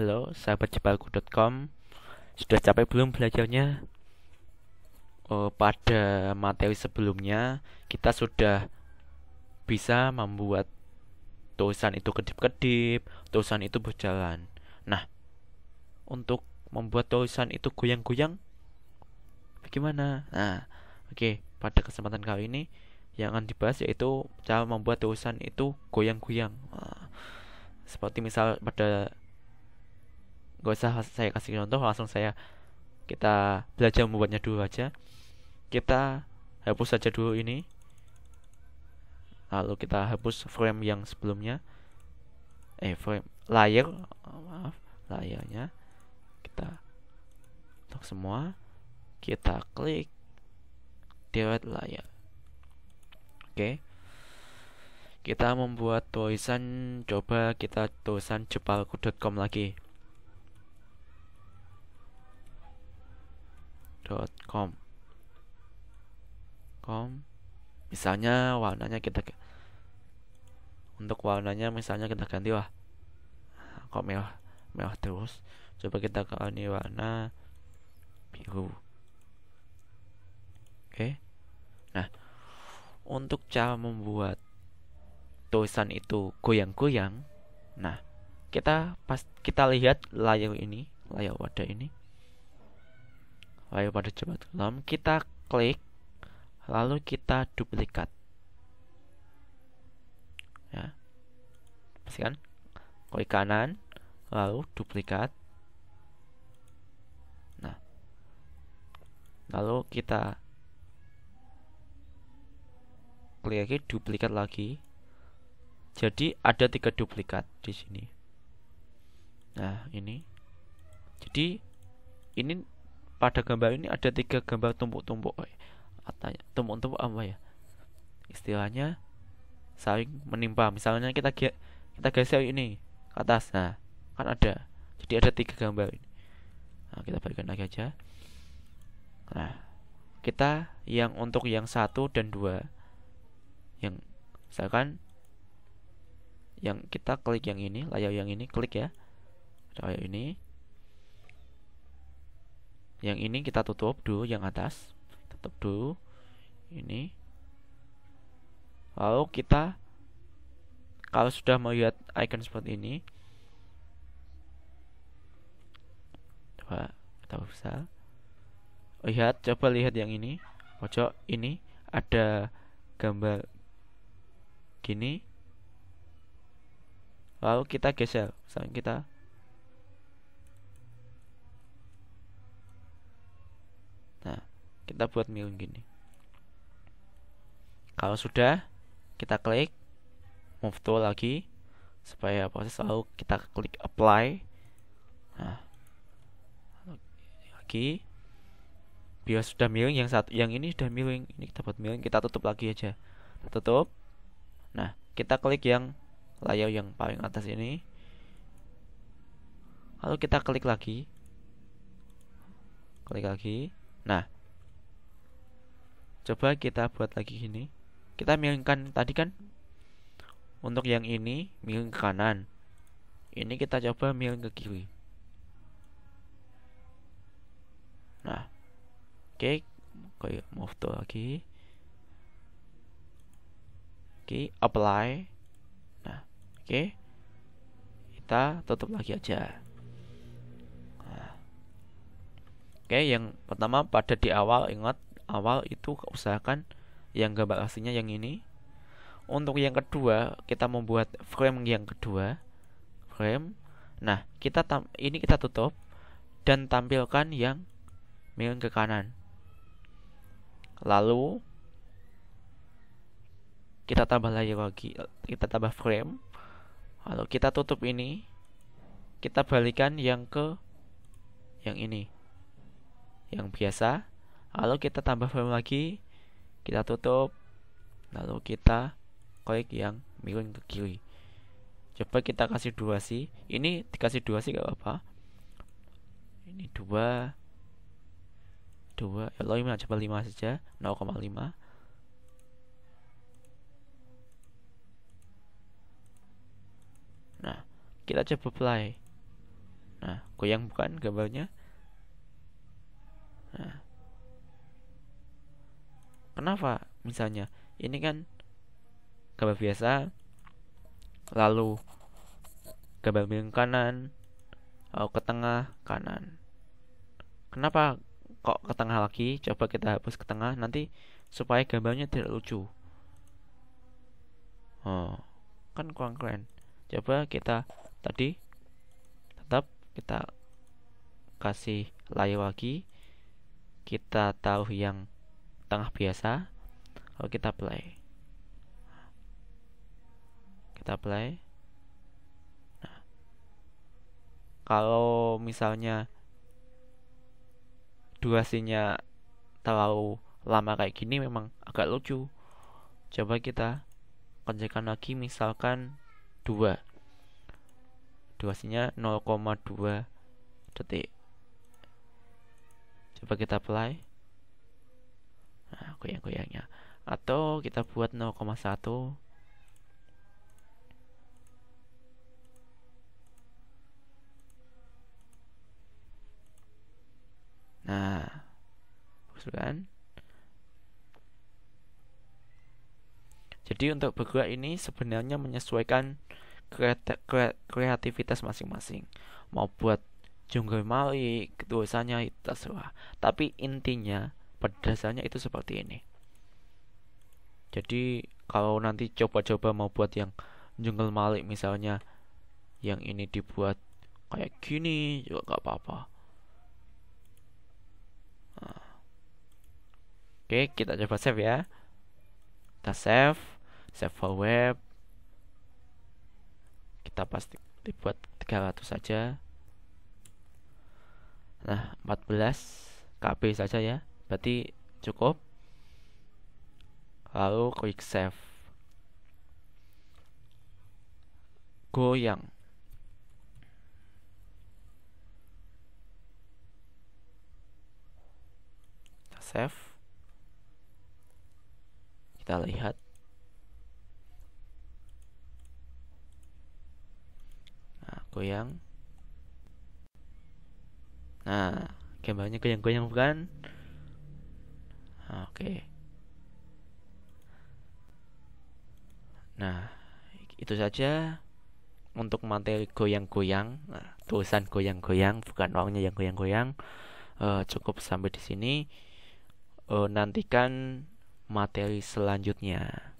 Halo, sahabat jebalku.com Sudah capek belum belajarnya? Oh, pada materi sebelumnya Kita sudah bisa membuat tulisan itu kedip-kedip Tulisan itu berjalan Nah, untuk membuat tulisan itu goyang-goyang Bagaimana? Nah, oke okay, pada kesempatan kali ini Yang akan dibahas yaitu cara membuat tulisan itu goyang-goyang Seperti misal pada gak usah saya kasih contoh langsung saya kita belajar membuatnya dulu aja. Kita hapus saja dulu ini. Lalu kita hapus frame yang sebelumnya. Eh frame layer maaf layarnya. Kita untuk semua. Kita klik delete layar oke. Kita membuat tulisan coba kita tulisan jepalku.com lagi com. Com. Misalnya warnanya kita untuk warnanya misalnya kita ganti lah kok merah merah terus. Coba kita ganti warna biru. Oke. Nah untuk cara membuat tulisan itu goyang-goyang nah kita pas kita lihat layar ini layar wadah ini lalu pada coba dalam kita klik lalu kita duplikat. Ya. Pastikan klik kanan lalu duplikat. Nah. Lalu kita klik lagi duplikat lagi. Jadi ada tiga duplikat di sini. Nah ini. Jadi ini pada gambar ini ada tiga gambar tumpuk-tumpuk katanya. Tumpuk-tumpuk apa ya? Istilahnya saling menimpa. Misalnya kita kita geser ini ke atas. Nah kan ada. Jadi ada tiga gambar ini. Nah kita berikan lagi aja. Nah kita yang untuk yang satu dan dua. Yang misalkan yang kita klik yang ini layar yang ini klik ya. Layar ini yang ini kita tutup dulu yang atas. Tutup dulu ini. Lalu kita kalau sudah melihat icon seperti ini coba kita bisa lihat coba lihat yang ini. Pojok ini ada gambar gini. Lalu kita geser. Misalnya kita kita buat miring gini. Kalau sudah kita klik move tool lagi supaya proses lalu kita klik apply. Nah lagi. Biar sudah miring yang satu yang ini sudah miring ini kita buat miring kita tutup lagi aja. Kita tutup. Nah kita klik yang layar yang paling atas ini. Lalu kita klik lagi. Klik lagi. Nah coba kita buat lagi gini kita miringkan tadi kan untuk yang ini miring ke kanan ini kita coba miring ke kiri nah oke okay. kayak move to lagi oke okay. apply nah oke okay. kita tutup lagi aja nah. oke yang pertama pada di awal ingat awal itu usahakan yang gambar aslinya yang ini. Untuk yang kedua kita membuat frame yang kedua. Frame. Nah kita tam ini kita tutup dan tampilkan yang miring ke kanan. Lalu kita tambah layer lagi kita tambah frame. Lalu kita tutup ini. Kita balikan yang ke yang ini. Yang biasa lalu kita tambah frame lagi. Kita tutup. Lalu kita klik yang miring ke kiri. Coba kita kasih dua sih. Ini dikasih dua sih gak apa-apa. Ini dua. Dua. Ya lima coba lima saja. 0,5 nah kita coba play. Goyang bukan gambarnya kenapa? Misalnya ini kan gambar biasa lalu gambar miring kanan lalu ke tengah kanan. Kenapa kok ke tengah lagi? Coba kita hapus ke tengah nanti supaya gambarnya tidak lucu. Oh kan kurang keren. Coba kita tadi tetap kita kasih layer lagi. Kita taruh yang tengah biasa lalu kita play. Kita play. Nah, kalau misalnya durasinya terlalu lama kayak gini memang agak lucu. Coba kita kerjakan lagi misalkan 2 durasinya 0,2 detik. Coba kita play goyang-goyangnya. Atau kita buat 0,1 nah bagus kan? Jadi untuk bergerak ini sebenarnya menyesuaikan kreativitas masing-masing. Mau buat jungle malik dosanya itu terserah. Tapi intinya pada dasarnya itu seperti ini. Jadi kalau nanti coba-coba mau buat yang jungle malik misalnya yang ini dibuat kayak gini juga gak apa-apa. Nah. oke kita coba save ya. Kita save save for web. Kita pasti dibuat 300 saja. Nah, 14 KB saja ya. Berarti cukup. Lalu klik save. Goyang. Save. Kita lihat. Nah, goyang. Nah, gambarnya goyang-goyang bukan? Oke. Nah, itu saja untuk materi goyang-goyang. Nah, tulisan goyang-goyang bukan orangnya yang goyang-goyang. Uh, cukup sampai di sini. Uh, nantikan materi selanjutnya.